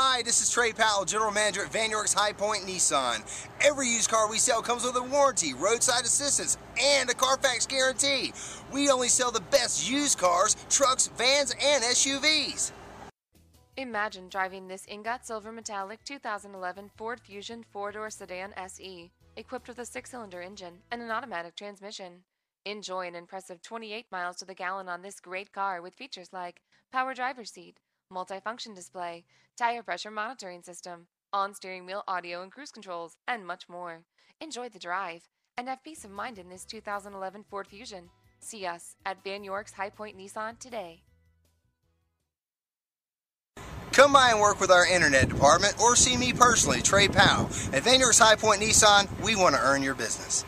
Hi, this is Trey Powell, General Manager at Vann York's High Point Nissan. Every used car we sell comes with a warranty, roadside assistance, and a Carfax guarantee. We only sell the best used cars, trucks, vans, and SUVs. Imagine driving this ingot silver metallic 2011 Ford Fusion four-door sedan SE, equipped with a six-cylinder engine and an automatic transmission. Enjoy an impressive 28 miles to the gallon on this great car with features like power driver's seat, multifunction display, tire pressure monitoring system, on steering wheel audio and cruise controls, and much more. Enjoy the drive and have peace of mind in this 2011 Ford Fusion. See us at Vann York's High Point Nissan today. Come by and work with our internet department or see me personally, Trey Powell. At Vann York's High Point Nissan, we want to earn your business.